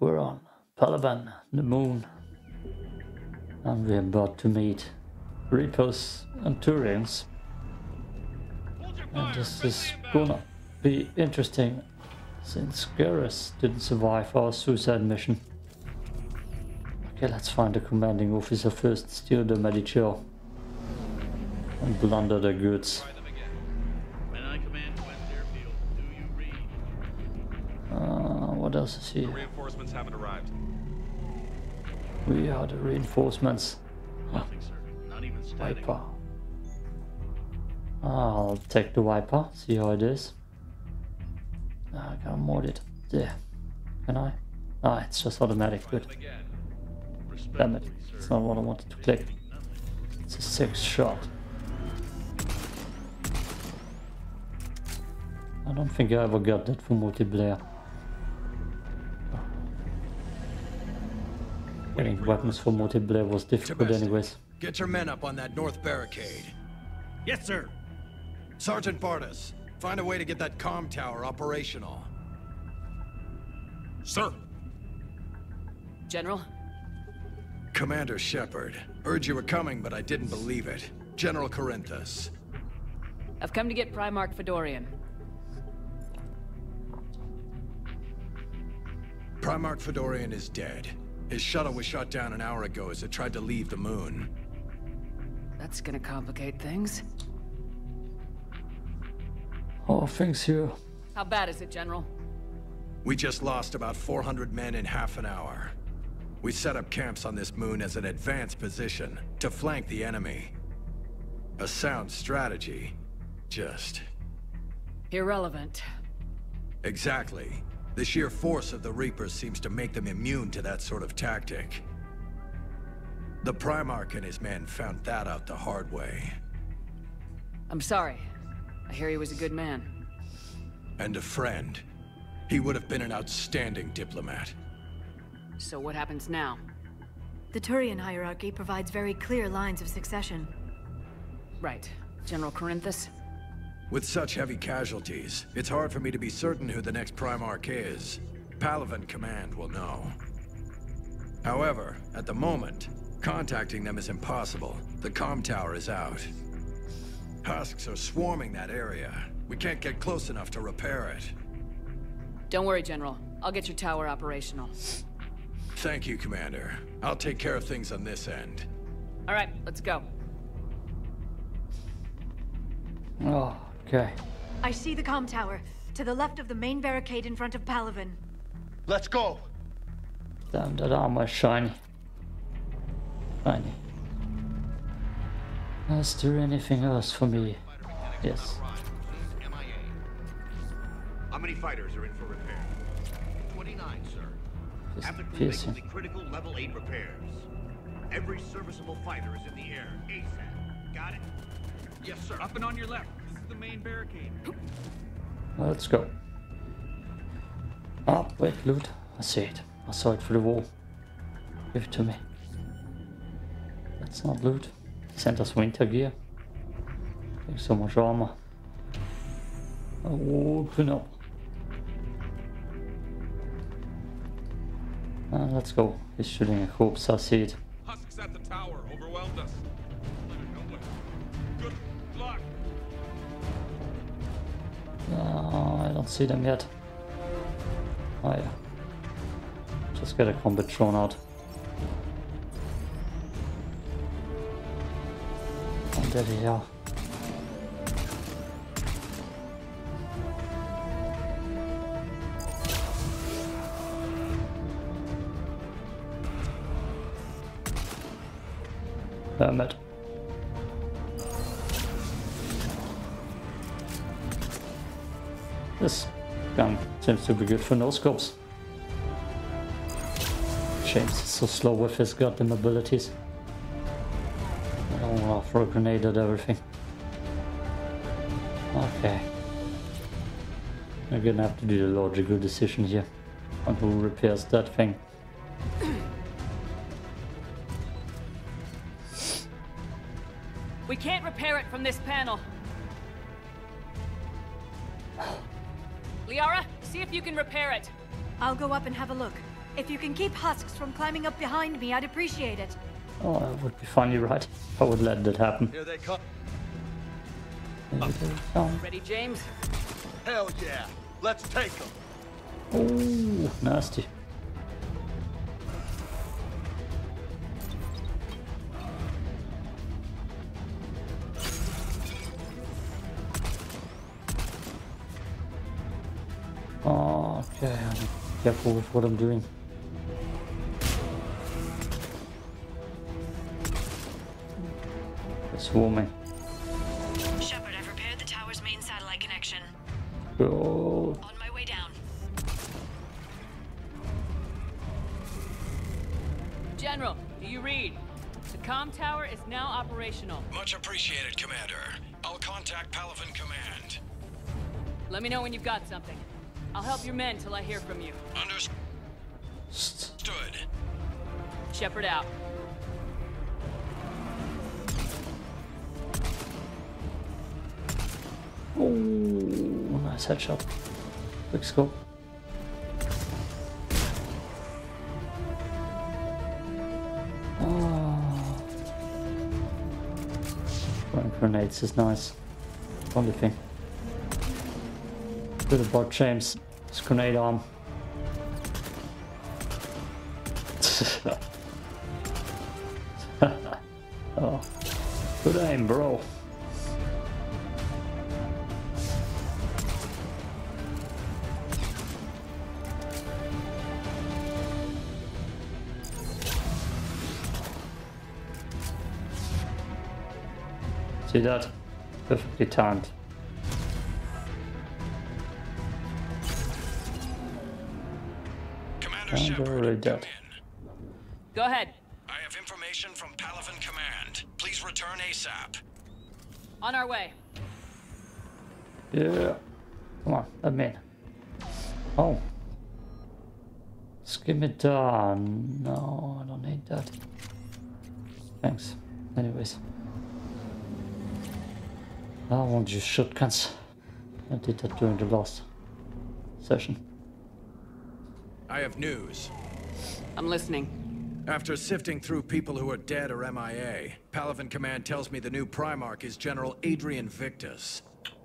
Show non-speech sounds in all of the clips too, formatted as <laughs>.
we're on Palaven, the moon. And we're about to meet Reapers and Turians. And this is gonna be interesting since Garrus didn't survive our suicide mission. Okay, let's find the commanding officer first, steal the Medi-Gel and plunder the goods. Uh, what else is here? Reinforcements haven't arrived. We are the reinforcements. Nothing, sir. Not even. Wiper. I'll take the wiper, see how it is. Ah, I can mod it. There. Can I? Ah, it's just automatic. Good. Damn it. It's not what I wanted to click. It's a six shot. I don't think I ever got that for multiplayer. Getting weapons for multiplayer was difficult Domestic. anyways. Get your men up on that north barricade. Yes, sir. Sergeant Bartis, find a way to get that comm tower operational. Sir! General? Commander Shepard, heard you were coming, but I didn't believe it. General Corinthus. I've come to get Primarch Fedorian. Primarch Fedorian is dead. His shuttle was shot down an hour ago as it tried to leave the moon. That's gonna complicate things. Oh, thanks you. How bad is it, General? We just lost about 400 men in half an hour. We set up camps on this moon as an advanced position to flank the enemy. A sound strategy. Just Irrelevant. Exactly. The sheer force of the Reapers seems to make them immune to that sort of tactic. The Primarch and his men found that out the hard way. I'm sorry. I hear he was a good man. And a friend. He would have been an outstanding diplomat. So what happens now? The Turian hierarchy provides very clear lines of succession. Right. General Corinthus? With such heavy casualties, it's hard for me to be certain who the next Primarch is. Palaven Command will know. However, at the moment, contacting them is impossible. The comm tower is out. Husks are swarming that area. We can't get close enough to repair it. Don't worry, General. I'll get your tower operational. Thank you, Commander. I'll take care of things on this end. All right, let's go. Oh, okay. I see the comm tower, to the left of the main barricade in front of Palaven. Let's go. Damn, that armor is shiny. Shiny. Is there anything else for me? Yes. How many fighters are in for repair? 29, sir. Just Have the crew piercing. only critical level 8 repairs. Every serviceable fighter is in the air. ASAP. Got it? Yes, sir. Up and on your left. The main barricade. Let's go. Ah, wait, loot. I see it. I saw it through the wall. Give it to me. That's not loot. Sent us winter gear. Thanks so much armor. Open up. Ah, let's go. He's shooting a corpse. I see it. Husks at the tower overwhelmed us. Ah, I don't see them yet. Oh yeah. Just get a combat drone out. And there they are. Damn it. This gun seems to be good for no scopes. James is so slow with his goddamn abilities. I don't want to throw a grenade at everything. Okay. I'm gonna have to do the logical decision here on who repairs that thing. We can't repair it from this panel. If you can repair it. I'll go up and have a look. If you can keep husks from climbing up behind me, I'd appreciate it. Oh, it would be funny, right? If I would let that happen. Here they come. Maybe. Ready, James? Hell yeah. Let's take them. Ooh, nasty. Careful with what I'm doing. It's swarming. Eh? Shepard, I've repaired the tower's main satellite connection. Oh, On my way down. General, do you read? The comm tower is now operational. Much appreciated, Commander. I'll contact Palaven Command. Let me know when you've got something. I'll help your men till I hear from you. Understood. Shepard out. Ooh, nice headshot. Looks scope. Oh. Throwing grenades is nice. Only thing. Good about James. His grenade arm. <laughs> oh. Good aim, bro. See that? Perfectly timed. Shepard, come in. Go ahead. I have information from Palaven Command. Please return ASAP. On our way. Yeah. Come on, let me in. Oh. Scimitar. No, I don't need that. Thanks. Anyways. I won't use shotguns. I did that during the last session. I have news. I'm listening. After sifting through people who are dead or MIA, Palaven Command tells me the new Primarch is General Adrian Victus.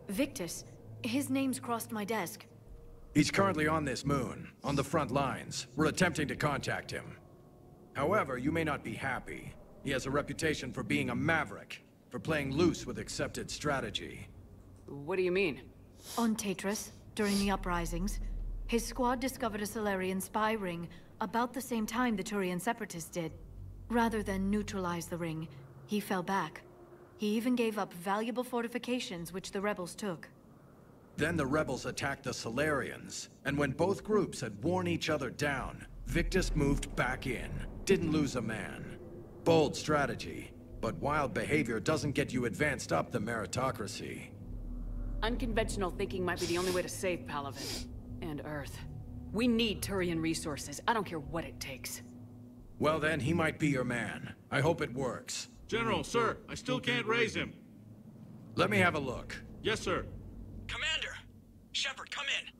Victus. His name's crossed my desk. He's currently on this moon, on the front lines. We're attempting to contact him. However, you may not be happy. He has a reputation for being a maverick, for playing loose with accepted strategy. What do you mean? On Taetrus, during the uprisings, his squad discovered a Salarian spy ring about the same time the Turian Separatists did. Rather than neutralize the ring, he fell back. He even gave up valuable fortifications which the rebels took. Then the rebels attacked the Salarians, and when both groups had worn each other down, Victus moved back in. Didn't lose a man. Bold strategy, but wild behavior doesn't get you advanced up the meritocracy. Unconventional thinking might be the only way to save Palaven. And Earth. We need Turian resources. I don't care what it takes. Well then, he might be your man. I hope it works. General, sir, I still can't raise him. Let me have a look. Yes, sir. Commander! Shepard, come in!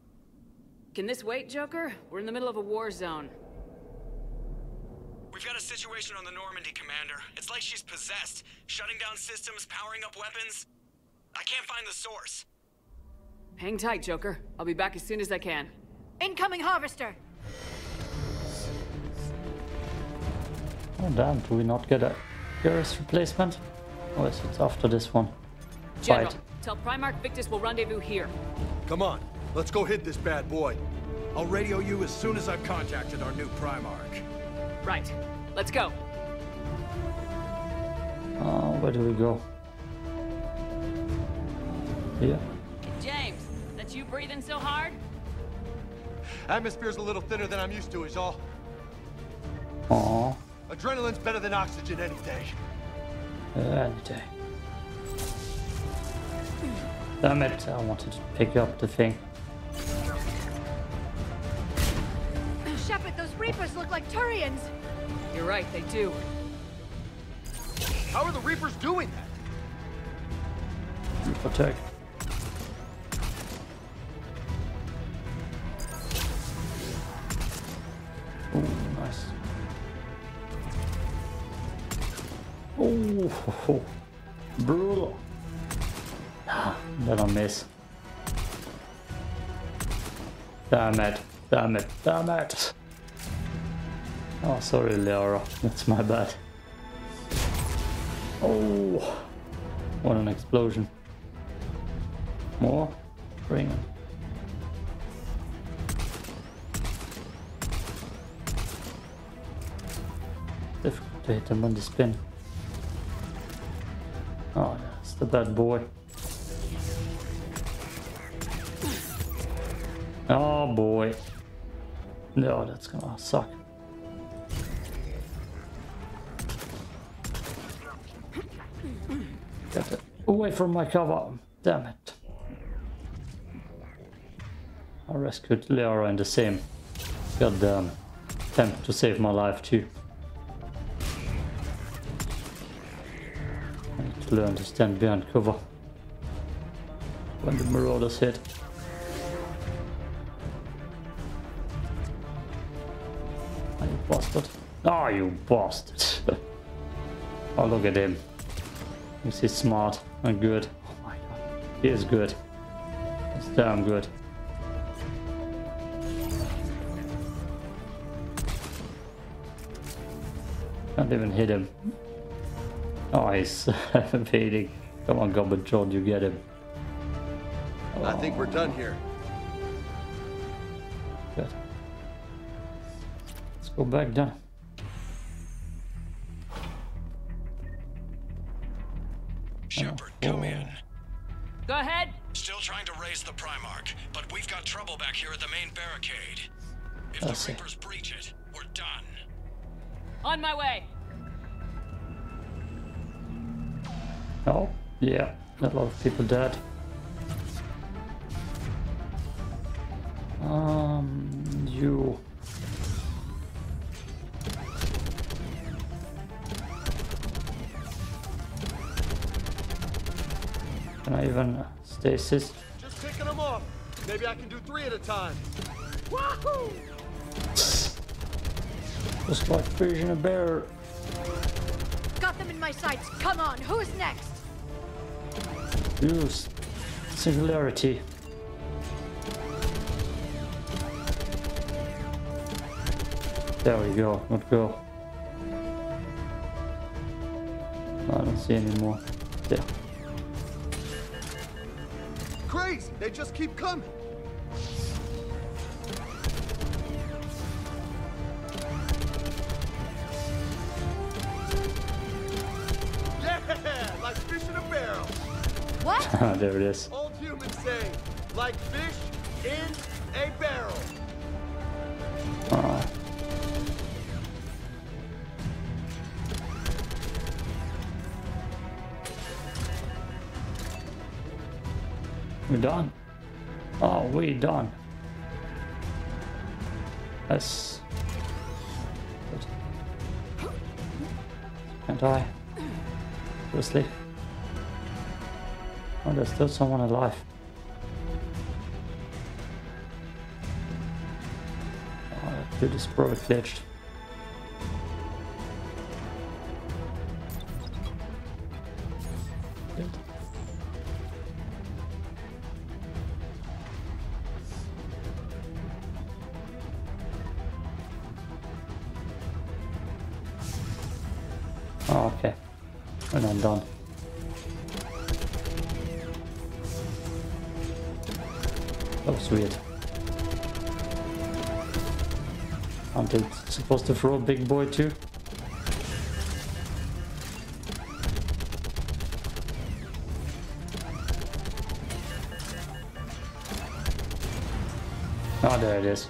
Can this wait, Joker? We're in the middle of a war zone. We've got a situation on the Normandy, Commander. It's like she's possessed. Shutting down systems, powering up weapons. I can't find the source. Hang tight, Joker. I'll be back as soon as I can. Incoming harvester! Oh damn, do we not get a Garrus replacement? Or is it after this one? General, Fight. tell Primarch Victus we'll rendezvous here. Come on. Let's go hit this bad boy. I'll radio you as soon as I've contacted our new Primarch. Right. Let's go. Oh, where do we go? Here. James, that's you breathing so hard? Atmosphere's a little thinner than I'm used to, is all. Oh, Adrenaline's better than oxygen any day. Uh, any day. Damn it, I wanted to pick up the thing. Shepard, those Reapers look like Turians! You're right, they do. How are the Reapers doing that? Attack. Oh, brutal. Ah, I miss? Damn it, damn it, damn it. Oh, sorry, Laura. That's my bad. Oh, what an explosion. More? Bring it. Difficult to hit him on the spin. The bad boy. Oh boy. No, that's gonna suck. Get it away from my cover. Damn it. I rescued Liara in the same goddamn attempt to save my life too. Learn to stand behind cover when the marauders hit. Oh, you bastard. Oh, you bastard. <laughs> oh, look at him. He's he's smart and good. Oh my god. He is good. He's damn good. Can't even hit him. Oh, he's evading. Come on, Goblin John, you get him. I think we're done here. Good. Let's go back down. Shepard, oh, come oh. in. Go ahead. Still trying to raise the Primarch, but we've got trouble back here at the main barricade. If I the see. Reapers breach it, we're done. On my way. Oh, yeah. A lot of people dead. Um, you. Can I even stasis? Just picking them off. Maybe I can do three at a time. Wahoo! <laughs> Just like freezing a bear. Got them in my sights. Come on, who's next? Use singularity. There we go, not go. I don't see any more. There. Crazy! They just keep coming. There it is. Old humans say, like fish in a barrel. Ah. We done. Oh, we're done. Yes. Good. Can't I? Seriously? Oh, there's still someone alive. Oh, that dude is probably glitched. That was weird. Aren't they supposed to throw a big boy too? Oh, there it is.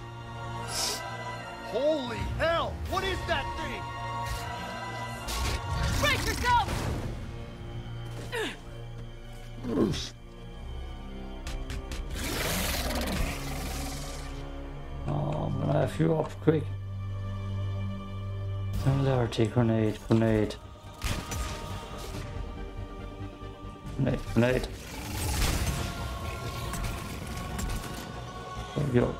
Up quick. Singularity grenade, grenade. Grenade, grenade. There we go.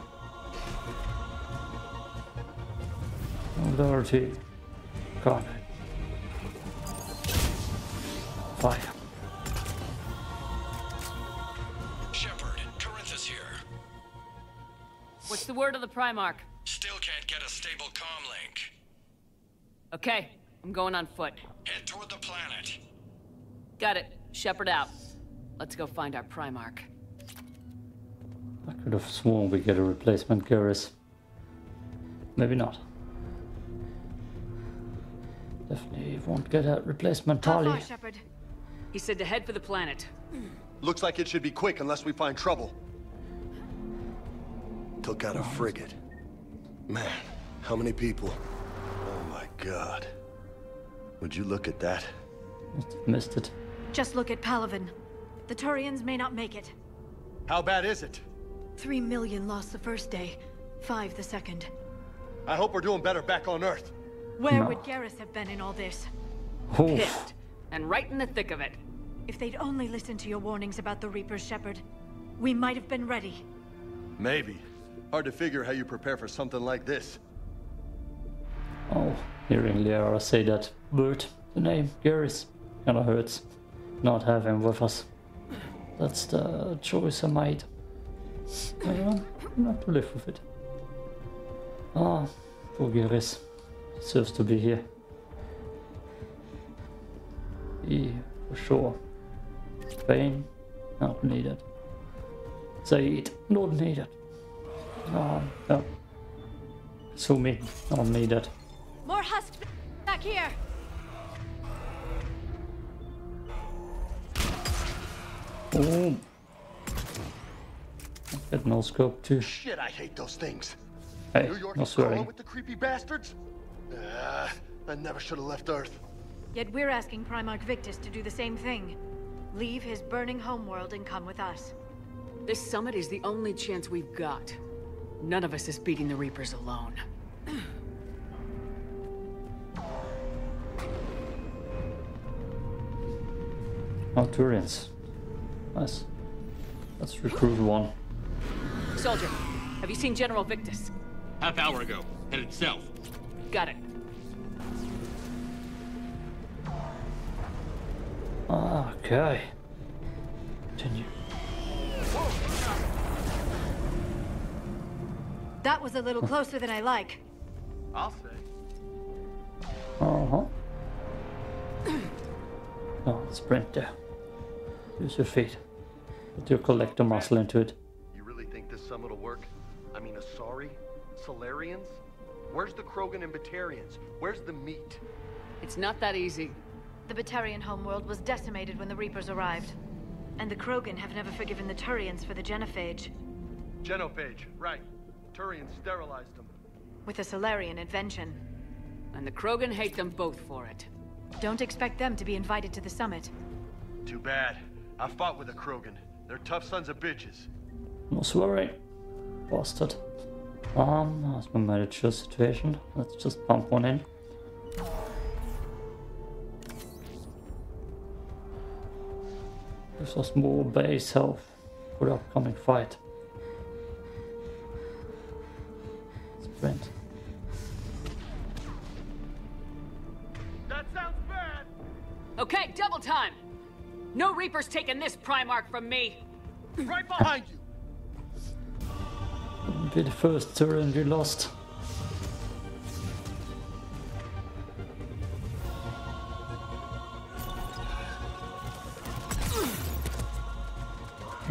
Singularity. God. Fire. What's the word of the Primarch? Still can't get a stable comm link. Okay, I'm going on foot. Head toward the planet. Got it. Shepard out. Let's go find our Primarch. I could have sworn we get a replacement Garrus. Maybe not. Definitely won't get a replacement How Tali. far, Shepard? He said to head for the planet. Hmm. Looks like it should be quick unless we find trouble. Took out a frigate. Man, how many people? Oh my god. Would you look at that? Must missed it. Just look at Palaven. The Turians may not make it. How bad is it? Three million lost the first day, five the second. I hope we're doing better back on Earth. Where No. would Garrus have been in all this? Oof. Pissed. And right in the thick of it. If they'd only listened to your warnings about the Reapers, Shepard, we might have been ready. Maybe. Hard to figure how you prepare for something like this. Oh, hearing Liara say that word, the name Garrus, kinda hurts. Not have him with us. That's the choice I made. I'm have to live with it. Ah, poor Garrus. Deserves to be here. He, for sure. Bane, not needed. Zaeed, not needed. No, no. Sumi, not needed. More husks back here! Oh. Get no scope too. Shit, I hate those things. Hey, New York no is crawling swearing. with the creepy bastards? Ah, I never should have left Earth. Yet we're asking Primarch Victus to do the same thing. Leave his burning homeworld and come with us. This summit is the only chance we've got. None of us is beating the Reapers alone. <clears throat> Arturians. Nice. Let's recruit one. Soldier, have you seen General Victus? Half hour ago, headed south. Got it. Okay. Continue. That was a little closer than I like. I'll say. Uh huh. <clears throat> Oh, sprint there. Use your feet. Put your collector muscle into it. You really think this summit will work? I mean, Asari? Salarians? Where's the Krogan and Batarians? Where's the meat? It's not that easy. The Batarian homeworld was decimated when the Reapers arrived. And the Krogan have never forgiven the Turians for the genophage. Genophage, right. Turians sterilized them. With a Salarian invention. And the Krogan hate them both for it. Don't expect them to be invited to the summit. Too bad. I fought with a Krogan. They're tough sons of bitches. No swearing. Bastard. Um, as we manage the situation, let's just pump one in. Gives us more base health for the upcoming fight. Sprint. That sounds bad! Okay, double time! No Reapers taking this Primarch from me! Right behind you! Wouldn't be the first turn we lost.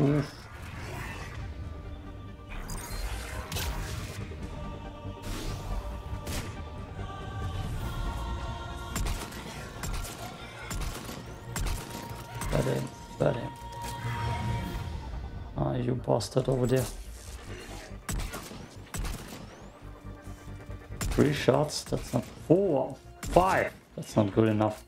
Oof. Got him, him. Ah, you bastard over there. Three shots, that's not four. Five! That's not good enough.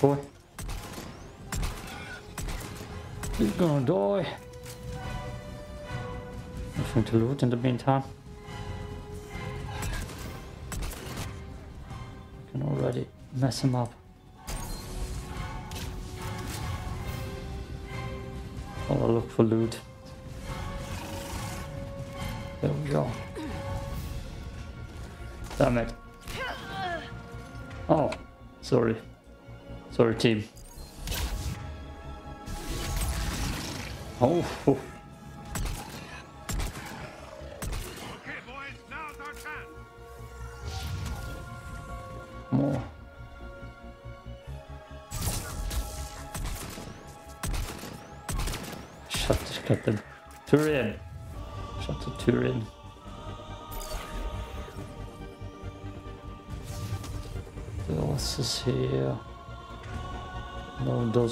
Boy. He's gonna die. Nothing to loot in the meantime. I can already mess him up. I'll look for loot. There we go. Damn it. Oh, sorry. Sorry, team. Oh, oh.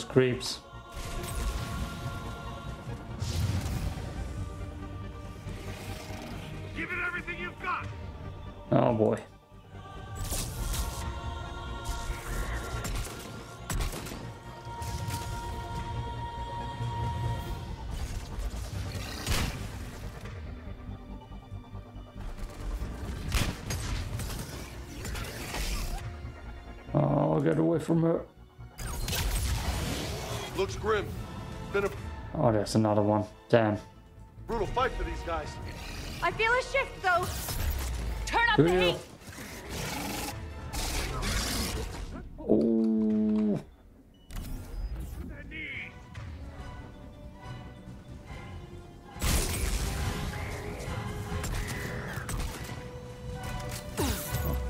Creeps. Give it everything you've got. Oh boy. Oh, get away from her. Looks grim. Been a Oh, there's another one. Damn. brutal fight for these guys. I feel a shift, though. Turn up Do the you? heat! Oh. Their.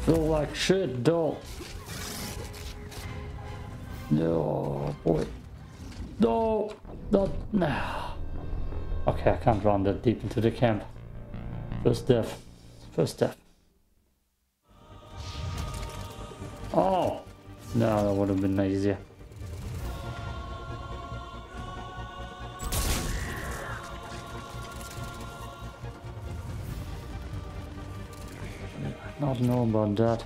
Feel like shit, doll. No, boy. No, not now. Okay, I can't run that deep into the camp. First death. First death. Oh! No, that would have been easier. Not know about that.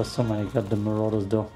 There's so many goddamn marauders though.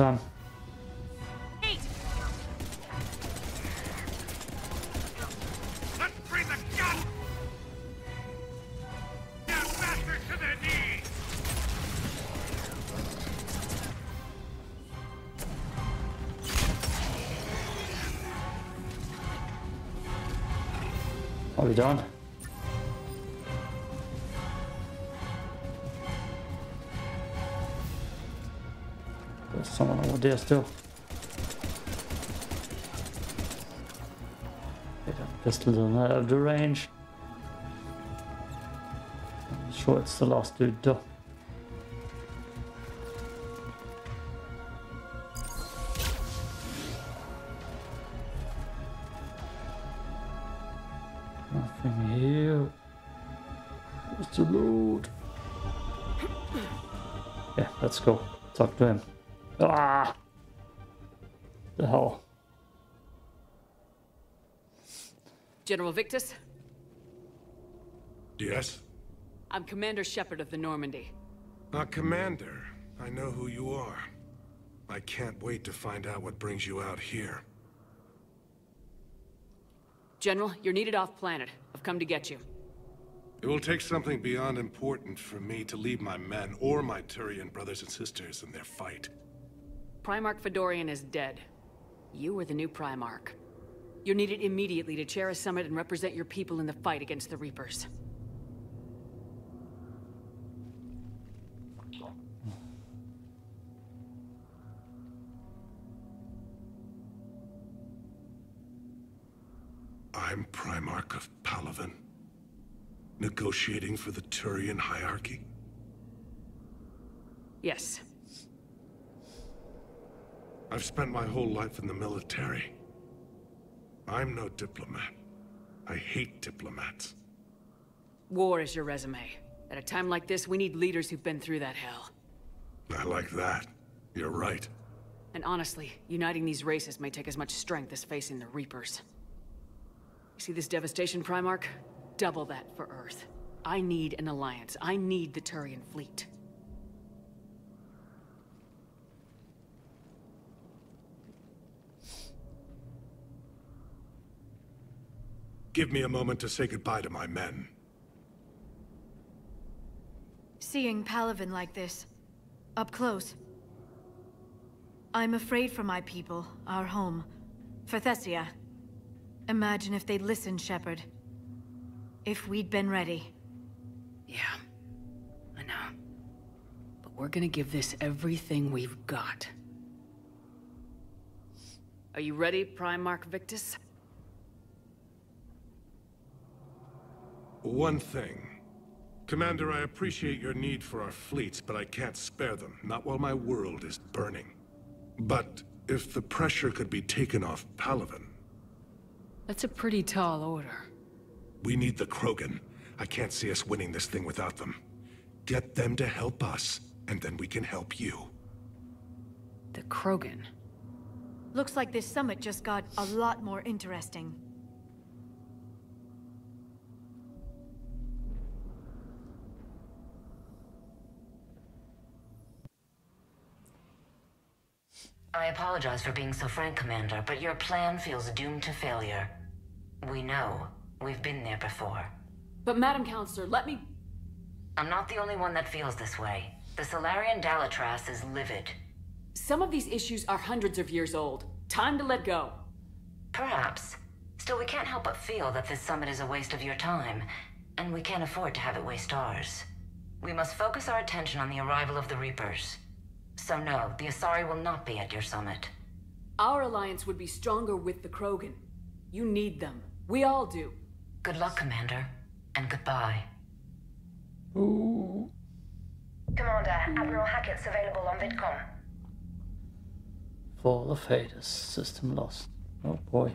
Knees. Are we done? Someone over there still. That pistol doesn't have the range. I'm sure it's the last dude though. Nothing here. What's the loot? Yeah, let's go. Talk to him. General Victus, Yes? I'm Commander Shepard of the Normandy. Uh, Commander, I know who you are. I can't wait to find out what brings you out here. General, you're needed off planet. I've come to get you. It will take something beyond important for me to leave my men or my Turian brothers and sisters in their fight. Primarch Fedorian is dead. You are the new Primarch. You're needed immediately to chair a summit and represent your people in the fight against the Reapers. I'm Primarch of Palaven. Negotiating for the Turian hierarchy? Yes. I've spent my whole life in the military. I'm no diplomat. I hate diplomats. War is your resume. At a time like this, we need leaders who've been through that hell. I like that. You're right. And honestly, uniting these races may take as much strength as facing the Reapers. You see this devastation, Primarch? Double that for Earth. I need an alliance. I need the Turian fleet. Give me a moment to say goodbye to my men. Seeing Palaven like this, up close. I'm afraid for my people, our home, for Thessia. Imagine if they'd listened, Shepard. If we'd been ready. Yeah, I know. But we're gonna give this everything we've got. Are you ready, Primarch Victus? One thing. Commander, I appreciate your need for our fleets, but I can't spare them. Not while my world is burning. But if the pressure could be taken off Palaven... That's a pretty tall order. We need the Krogan. I can't see us winning this thing without them. Get them to help us, and then we can help you. The Krogan? Looks like this summit just got a lot more interesting. I apologize for being so frank, Commander, but your plan feels doomed to failure. We know. We've been there before. But Madam Councilor, let me... I'm not the only one that feels this way. The Salarian Dalatrass is livid. Some of these issues are hundreds of years old. Time to let go. Perhaps. Still, we can't help but feel that this summit is a waste of your time, and we can't afford to have it waste ours. We must focus our attention on the arrival of the Reapers. So no, the Asari will not be at your summit. Our alliance would be stronger with the Krogan. You need them. We all do. Good luck, Commander. And goodbye. Ooh. Commander, Admiral Hackett's available on VidCom. Fall of Hades. System lost. Oh boy.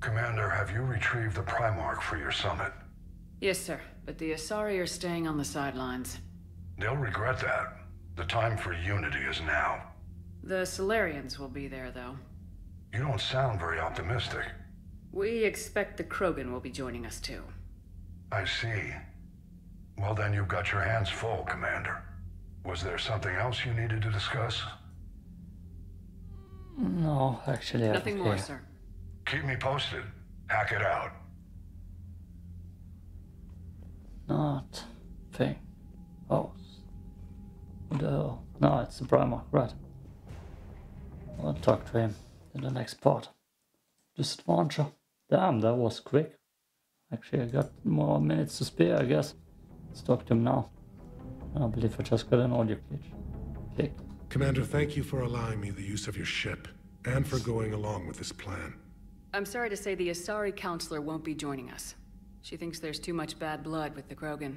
Commander, have you retrieved the Primarch for your summit? Yes, sir. But the Asari are staying on the sidelines. They'll regret that. The time for unity is now. The Salarians will be there, though. You don't sound very optimistic. We expect the Krogan will be joining us, too. I see. Well, then you've got your hands full, Commander. Was there something else you needed to discuss? No, actually, Nothing I more, sir. Keep me posted. Hackett out. Not thing. Oh. What the hell? No, it's the Primarch, right. I'll talk to him in the next part. Disadvantage. Damn, that was quick. Actually, I got more minutes to spare, I guess. Let's talk to him now. I believe I just got an audio glitch. Click. Commander, thank you for allowing me the use of your ship, and for going along with this plan. I'm sorry to say the Asari Councilor won't be joining us. She thinks there's too much bad blood with the Krogan.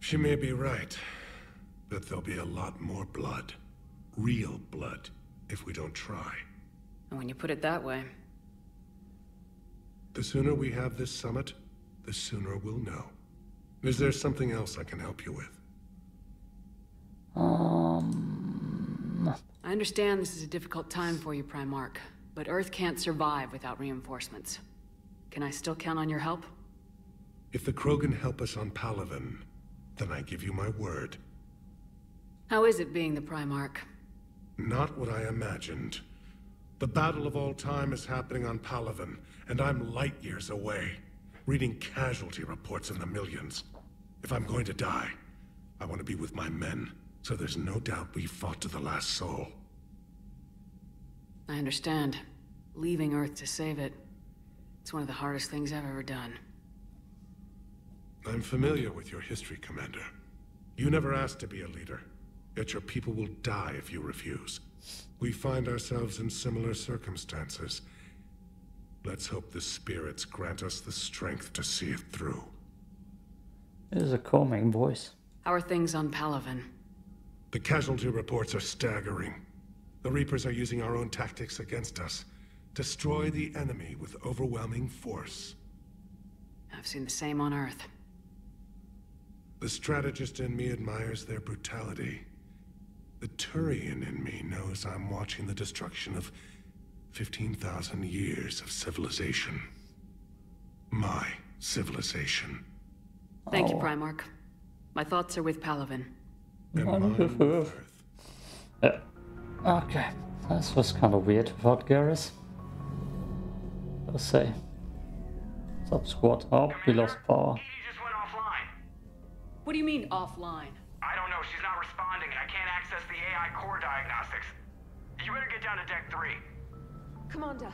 She may be right, but there'll be a lot more blood. Real blood, if we don't try. And when you put it that way... The sooner we have this summit, the sooner we'll know. Is there something else I can help you with? Um... I understand this is a difficult time for you, Primarch, but Earth can't survive without reinforcements. Can I still count on your help? If the Krogan help us on Palaven, then I give you my word. How is it being the Primarch? Not what I imagined. The battle of all time is happening on Palaven, and I'm light years away, reading casualty reports in the millions. If I'm going to die, I want to be with my men, so there's no doubt we fought to the last soul. I understand. Leaving Earth to save it. It's one of the hardest things I've ever done. I'm familiar with your history, Commander. You never asked to be a leader, yet your people will die if you refuse. We find ourselves in similar circumstances. Let's hope the spirits grant us the strength to see it through. It is a calming voice. How are things on Palaven? The casualty reports are staggering. The Reapers are using our own tactics against us. Destroy the enemy with overwhelming force. I've seen the same on Earth. The strategist in me admires their brutality. The Turian in me knows I'm watching the destruction of 15,000 years of civilization. My civilization. Thank you, Oh. Primarch. My thoughts are with Palaven. And Mine mine with with Earth. Earth. Yeah. Okay. This was kind of weird without Garrus. Let's say. Sub squad. Oh, we lost power. Just went offline. What do you mean, offline? I don't know, she's not and I can't access the AI core diagnostics. You better get down to deck three. Commander,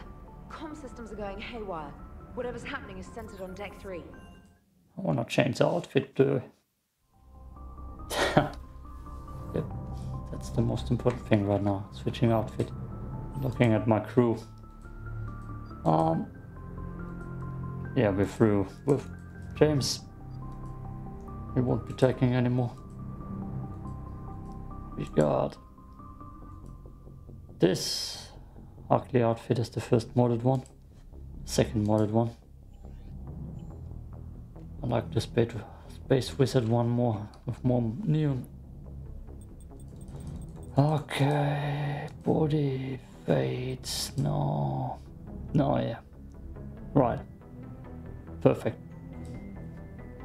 comm systems are going haywire. Whatever's happening is centered on deck three. I wanna change the outfit to. <laughs> yep. That's the most important thing right now. Switching outfit. Looking at my crew. Um. Yeah, we're through with James. We won't be taking anymore. We got this ugly outfit is the first modded one. Second modded one. I like the space, space wizard one more with more neon. Okay, body fades. No, no, yeah, right, perfect.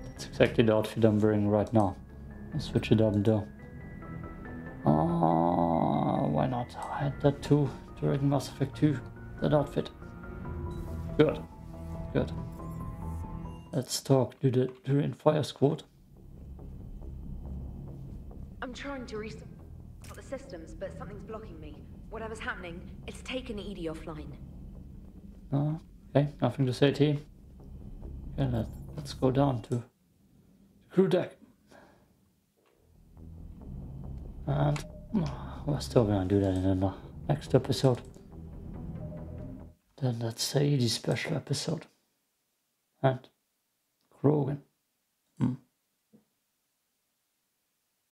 That's exactly the outfit I'm wearing right now. I'll switch it up though. I had that too during Mass Effect 2. That outfit. Good, good. Let's talk to the Turian Fire Squad. I'm trying to restart the systems, but something's blocking me. Whatever's happening, it's taken EDI offline. Uh, okay, nothing to say, team. Okay, let, let's go down to the crew deck. And uh, we're still gonna do that in the next episode. Then that's 80 special episode. And Krogan.